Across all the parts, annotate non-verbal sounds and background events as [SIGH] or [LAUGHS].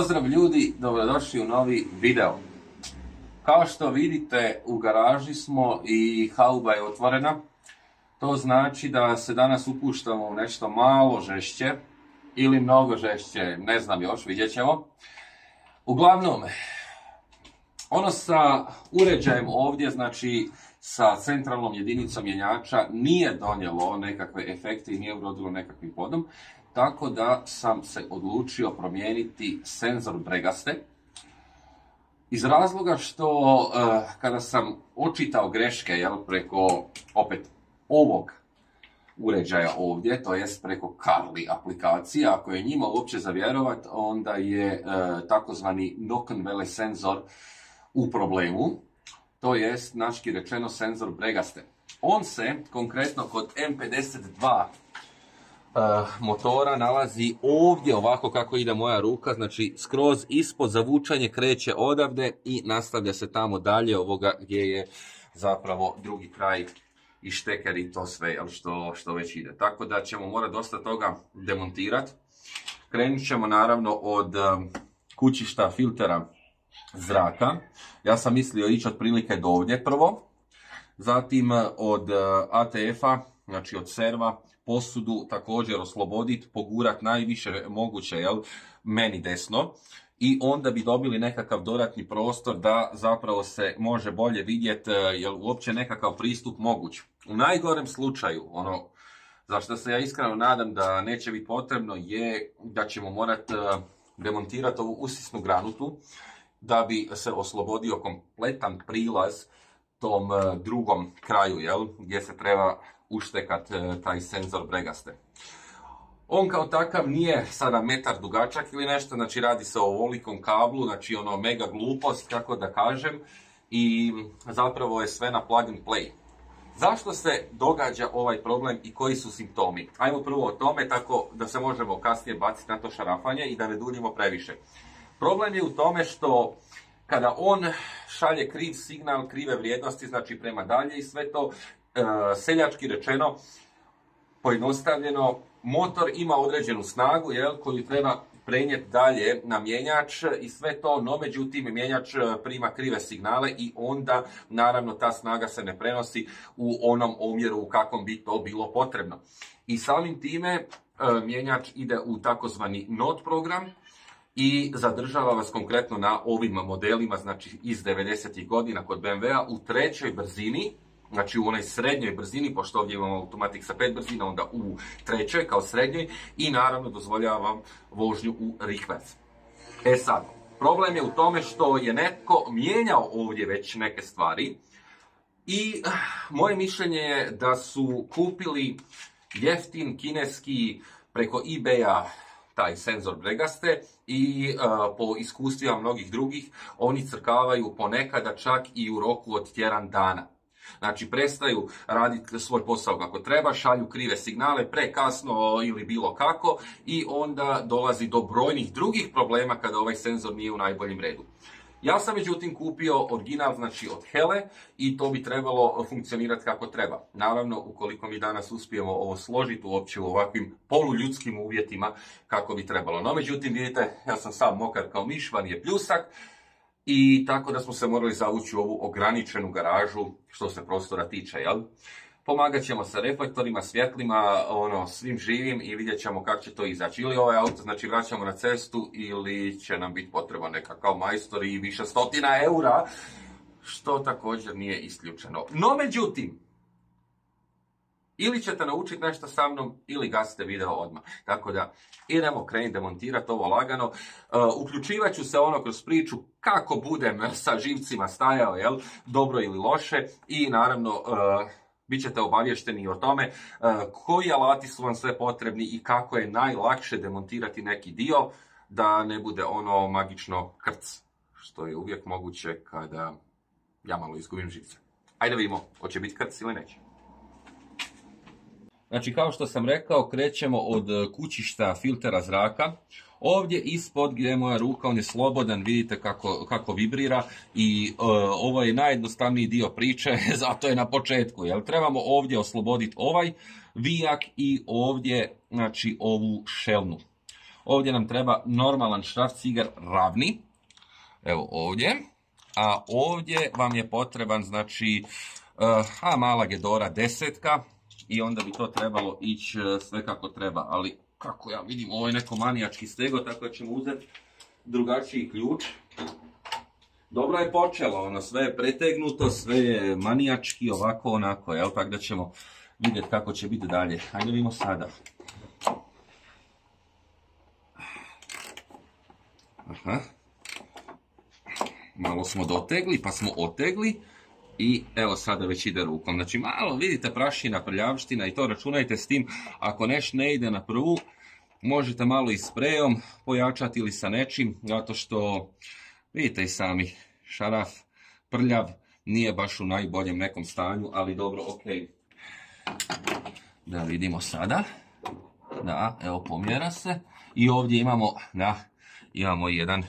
Pozdrav ljudi, dobrodošli u novi video. Kao što vidite u garaži smo i hauba je otvorena. To znači da se danas upuštamo u nešto malo žešće ili mnogo žešće, ne znam još, vidjet ćemo. Uglavnom, ono sa uređajem ovdje, znači sa centralnom jedinicom mjenjača nije donijelo nekakve efekte i nije urodilo nekakvim podom, tako da sam se odlučio promijeniti senzor bregaste. Iz razloga što eh, kada sam očitao greške jel, preko opet ovog uređaja ovdje, to jest preko Carly aplikacije, ako je njima uopće zavjerovat, onda je uh, takozvani Noken Vele senzor u problemu, to jest naški rečeno senzor bregaste. On se konkretno kod M52 uh, motora nalazi ovdje ovako kako ide moja ruka, znači skroz ispod zavučanje kreće odavde i nastavlja se tamo dalje ovoga gdje je zapravo drugi kraj i šteker i to sve što, što već ide. Tako da ćemo morati dosta toga demontirati. Krenut ćemo naravno od um, kućišta filtera zraka. Ja sam mislio ići otprilike do ovdje prvo. Zatim uh, od ATF-a, znači od serva, posudu također osloboditi, pogurat najviše moguće, jel, meni desno i onda bi dobili nekakav dodatni prostor da zapravo se može bolje vidjeti je uopće nekakav pristup moguć. U najgorem slučaju, ono za što se ja iskreno nadam da neće biti potrebno je da ćemo morati demontirati ovu usisnu granutu da bi se oslobodio kompletan prilaz tom drugom kraju, jel, gdje se treba uštekat taj senzor bregaste. On kao takav nije sada metar dugačak ili nešto, znači radi se o ovolikom kablu, znači ono mega glupost, kako da kažem, i zapravo je sve na plug and play. Zašto se događa ovaj problem i koji su simptomi? Ajmo prvo o tome tako da se možemo kasnije baciti na to šarafanje i da ne duljimo previše. Problem je u tome što kada on šalje kriv signal, krive vrijednosti, znači prema dalje i sve to, e, seljački rečeno, pojednostavljeno, motor ima određenu snagu jel, koju treba prenijeti dalje na mjenjač i sve to, no međutim mjenjač e, prima krive signale i onda naravno ta snaga se ne prenosi u onom omjeru u kakvom bi to bilo potrebno. I samim time e, mjenjač ide u takozvani NOT program i zadržava vas konkretno na ovim modelima, znači iz 90. godina kod BMW-a u trećoj brzini, znači u onoj srednjoj brzini, pošto ovdje imamo automatik sa pet brzina, onda u trećoj kao srednjoj i naravno dozvoljavam vožnju u reverse. E sad, problem je u tome što je netko mijenjao ovdje već neke stvari i ah, moje mišljenje je da su kupili jeftin kineski preko eBay-a taj senzor bregaste i uh, po iskustvima mnogih drugih oni crkavaju ponekada čak i u roku od tjedan dana. Znači prestaju raditi svoj posao kako treba, šalju krive signale prekasno ili bilo kako i onda dolazi do brojnih drugih problema kada ovaj senzor nije u najboljem redu. Ja sam međutim kupio original, znači od Hele i to bi trebalo funkcionirati kako treba. Naravno, ukoliko mi danas uspijemo ovo složiti uopće u ovakvim poluljudskim uvjetima kako bi trebalo. No, međutim, vidite, ja sam sam mokar kao miš, van je pljusak, i tako da smo se morali zavući u ovu ograničenu garažu što se prostora tiče, jel? Pomagat ćemo sa reflektorima, svjetlima, ono, svim živim i vidjet ćemo kako će to izaći. Ili ovaj auto, znači vraćamo na cestu ili će nam biti potreba nekakav majstor i više stotina eura, što također nije isključeno. No, međutim, ili ćete naučiti nešto sa mnom ili gasite video odmah. Tako da idemo krenuti demontirati ovo lagano. Uh, uključivat ću se ono kroz priču kako budem sa živcima stajao, jel? dobro ili loše i naravno uh, bit ćete obavješteni o tome uh, koji alati su vam sve potrebni i kako je najlakše demontirati neki dio da ne bude ono magično krc, što je uvijek moguće kada ja malo izgubim živce. Ajde vidimo, hoće biti krc ili neće. Znači, kao što sam rekao, krećemo od e, kućišta filtera zraka. Ovdje ispod gdje je moja ruka, on je slobodan, vidite kako, kako vibrira i uh, ovo je najjednostavniji dio priče, [LAUGHS] zato je na početku. Jel? Trebamo ovdje osloboditi ovaj vijak i ovdje znači, ovu šelnu. Ovdje nam treba normalan šraf cigar ravni. Evo ovdje. A ovdje vam je potreban, znači, uh, a mala Gedora desetka. I onda bi to trebalo ići uh, sve kako treba. Ali kako ja vidim, ovo je neko manijački stego, tako da ćemo uzeti drugačiji ključ. Dobro je počelo, ono, sve je pretegnuto, sve je manijački, ovako, onako, jel, tako da ćemo vidjeti kako će biti dalje. Hajde vidimo sada. Aha. Malo smo dotegli, pa smo otegli. I evo sada već ide rukom. Znači malo vidite prašina, prljavština i to računajte s tim. Ako neš ne ide na prvu, možete malo i sprejom pojačati ili sa nečim. Zato što vidite i sami šaraf prljav nije baš u najboljem nekom stanju. Ali dobro, ok. Da vidimo sada. Da, evo pomjera se. I ovdje imamo, da, imamo jedan uh,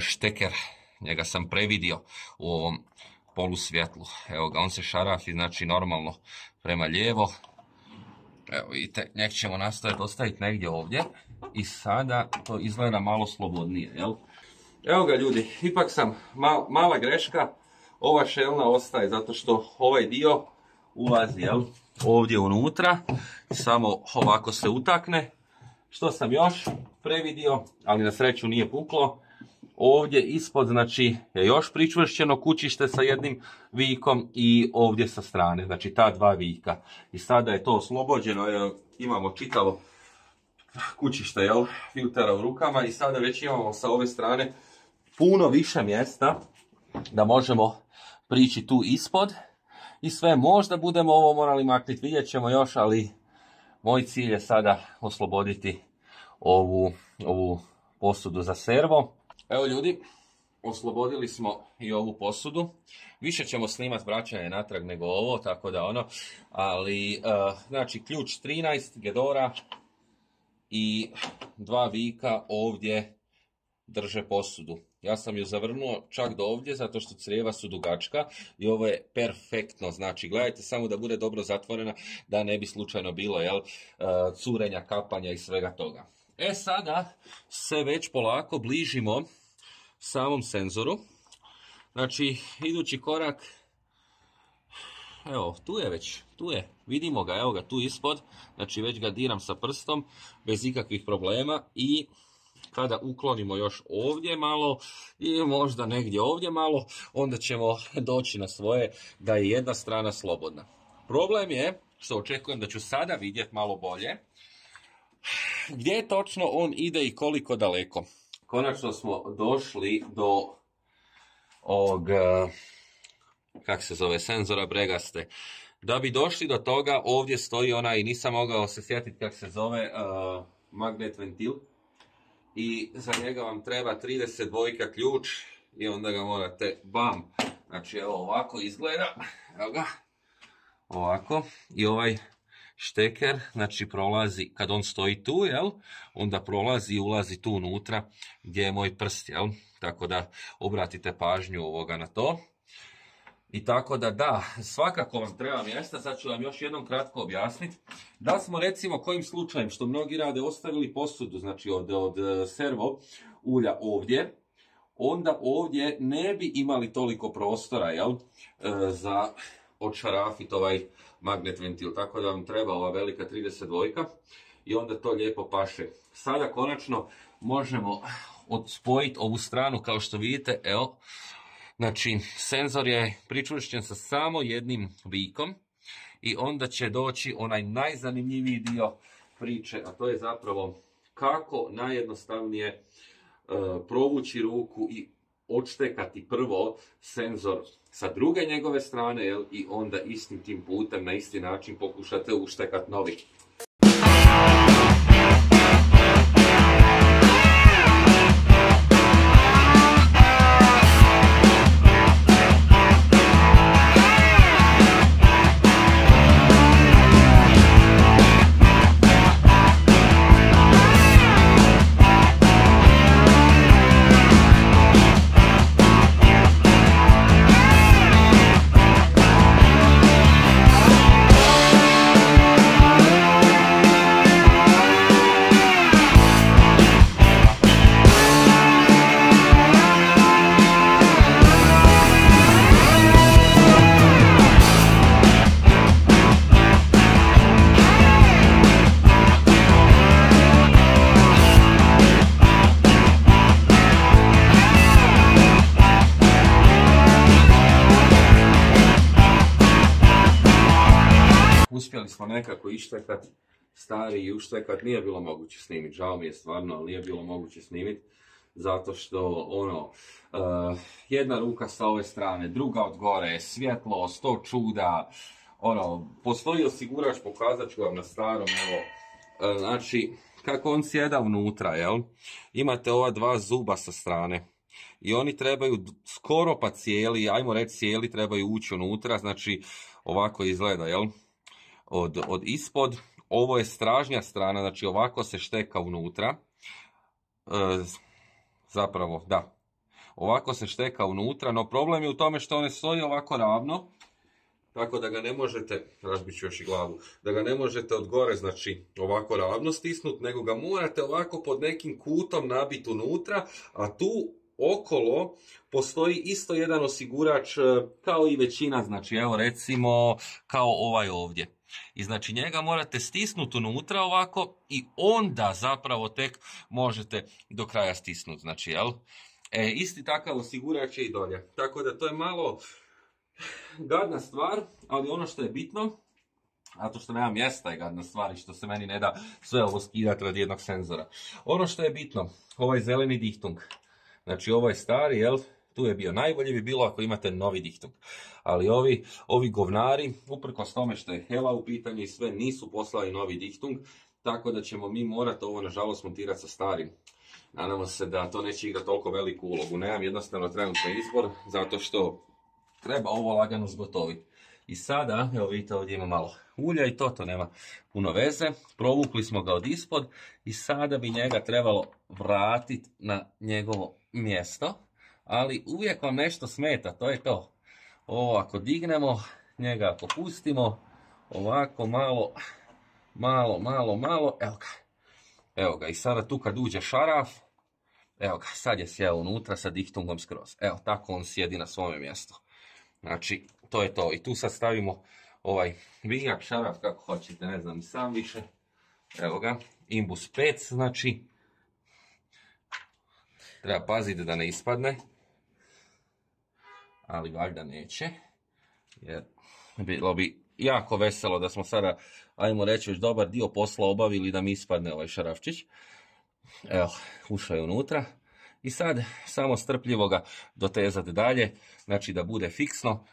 šteker. Njega sam previdio u ovom polusvjetlu. Evo ga, on se šarafi, znači normalno prema lijevo. Evo vidite, njeg ćemo nastaviti ostaviti negdje ovdje. I sada to izgleda malo slobodnije, jel? Evo ga ljudi, ipak sam mal, mala greška. Ova šelna ostaje zato što ovaj dio ulazi, jel? Ovdje unutra. Samo ovako se utakne. Što sam još previdio, ali na sreću nije puklo. Ovdje ispod znači je još pričvršćeno kućište sa jednim vikom i ovdje sa strane, znači ta dva vika. I sada je to oslobođeno, imamo čitavo kućište, jel, filtera u rukama i sada već imamo sa ove strane puno više mjesta da možemo prići tu ispod i sve možda budemo ovo morali makniti, vidjet ćemo još, ali moj cilj je sada osloboditi ovu, ovu posudu za servo. Evo ljudi, oslobodili smo i ovu posudu. Više ćemo snimati vraćanje natrag nego ovo, tako da ono, ali uh, znači ključ 13 Gedora i dva vika ovdje drže posudu. Ja sam ju zavrnuo čak do ovdje zato što crijeva su dugačka i ovo je perfektno. Znači, gledajte samo da bude dobro zatvorena da ne bi slučajno bilo jel, curenja, kapanja i svega toga. E sada se već polako bližimo samom senzoru. Znači, idući korak, evo, tu je već, tu je, vidimo ga, evo ga tu ispod, znači već ga diram sa prstom, bez ikakvih problema i kada uklonimo još ovdje malo i možda negdje ovdje malo, onda ćemo [LAUGHS] doći na svoje da je jedna strana slobodna. Problem je, što očekujem da ću sada vidjeti malo bolje, gdje točno on ide i koliko daleko. Konačno smo došli do ovog, kak se zove, senzora bregaste. Da bi došli do toga, ovdje stoji onaj, nisam mogao se sjetiti kak se zove, uh, magnet ventil. I za njega vam treba 32 ključ i onda ga morate, bam, znači evo ovako izgleda, evo ga, ovako, i ovaj šteker, znači prolazi, kad on stoji tu, jel, onda prolazi i ulazi tu unutra gdje je moj prst, jel, tako da obratite pažnju ovoga na to. I tako da da, svakako vam treba mjesta, sad ću vam još jednom kratko objasniti. Da smo recimo kojim slučajem, što mnogi rade, ostavili posudu, znači od, od e, servo ulja ovdje, onda ovdje ne bi imali toliko prostora, jel, e, za odšarafiti ovaj magnet ventil, tako da vam treba ova velika 32 i onda to lijepo paše. Sada konačno možemo odspojiti ovu stranu kao što vidite, evo, znači senzor je pričvršćen sa samo jednim vikom i onda će doći onaj najzanimljiviji dio priče, a to je zapravo kako najjednostavnije e, provući ruku i odštekati prvo senzor sa druge njegove strane i onda istim tim putem na isti način pokušate uštekati novi. Nekako ištekat, stari i uštekat, nije bilo moguće snimiti, žao mi je stvarno, ali nije bilo moguće snimiti, zato što ono, eh, jedna ruka sa ove strane, druga od gore, svjetlo, sto čuda, ono, postoji osigurač, pokazat ću vam na starom, evo, eh, znači, kako on sjeda unutra, jel? Imate ova dva zuba sa strane. I oni trebaju skoro pa cijeli, ajmo reći cijeli, trebaju ući unutra, znači ovako izgleda, jel? Od, od ispod, ovo je stražnja strana, znači ovako se šteka unutra. E, zapravo, da. Ovako se šteka unutra, no problem je u tome što one stoji ovako ravno, tako da ga ne možete, razbit ću još i glavu, da ga ne možete od gore, znači ovako ravno stisnut, nego ga morate ovako pod nekim kutom nabiti unutra, a tu okolo postoji isto jedan osigurač e, kao i većina, znači evo recimo kao ovaj ovdje. I znači njega morate stisnuti unutra ovako i onda zapravo tek možete do kraja stisnuti, znači jel? E, isti takav osigurač je i dolje. Tako da to je malo gadna stvar, ali ono što je bitno, a to što nema mjesta je gadna stvar i što se meni ne da sve ovo skidati radi jednog senzora. Ono što je bitno, ovaj zeleni dihtung. Znači ovo je stari, jel? Tu je bio najbolje bi bilo ako imate novi dihtung. Ali ovi, ovi govnari, uprkos tome što je Hela u pitanju i sve, nisu poslali novi dihtung, tako da ćemo mi morati ovo nažalost montirati sa starim. Nadamo se da to neće igrati toliko veliku ulogu. Nemam jednostavno trenutno izbor, zato što treba ovo lagano zgotoviti. I sada, evo vidite ovdje ima malo ulja i to, to nema puno veze. Provukli smo ga od ispod i sada bi njega trebalo vratiti na njegovo mjesto. Ali uvijek vam nešto smeta, to je to. Ovo ako dignemo, njega popustimo, ovako malo, malo, malo, malo, evo ga. Evo ga, i sada tu kad uđe šaraf, evo ga, sad je sjeo unutra sa dihtungom skroz. Evo, tako on sjedi na svome mjestu. Znači, to je to. I tu sad stavimo ovaj vinjak, šaraf, kako hoćete, ne znam, sam više. Evo ga, Imbus 5, znači. Treba paziti da ne ispadne. Ali valjda neće. Jer bilo bi jako veselo da smo sada, ajmo reći, već dobar dio posla obavili da mi ispadne ovaj šarafčić. Evo, ušao je unutra. I sad samo strpljivo ga dotezati dalje, znači da bude fiksno.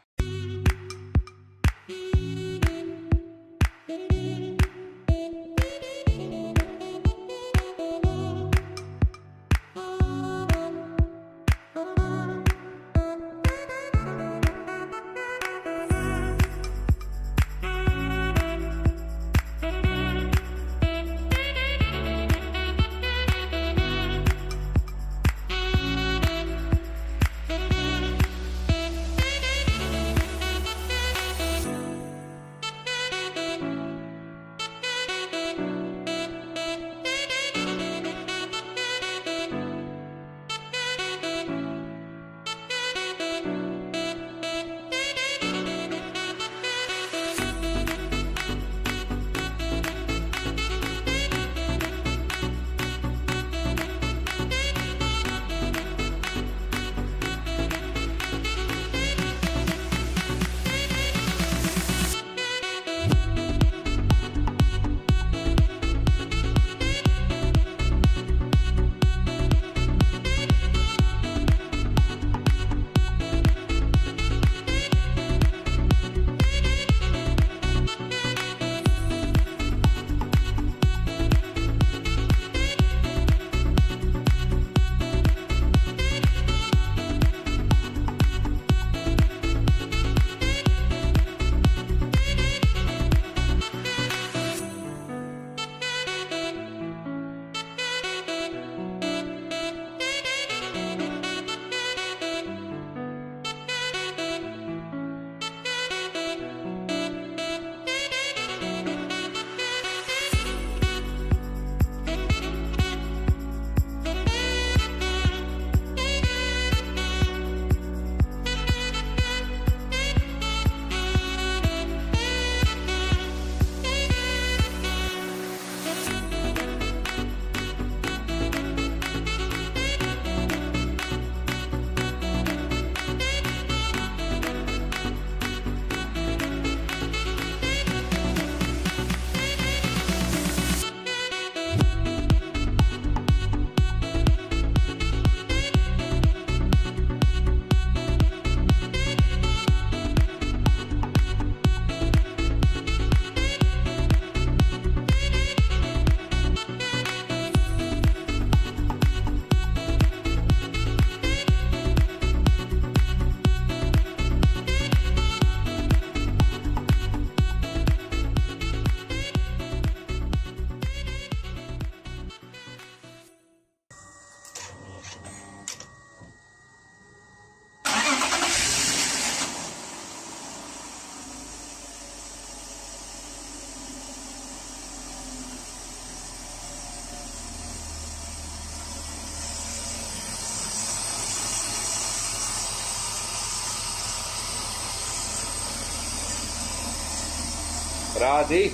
Radi.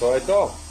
To je to.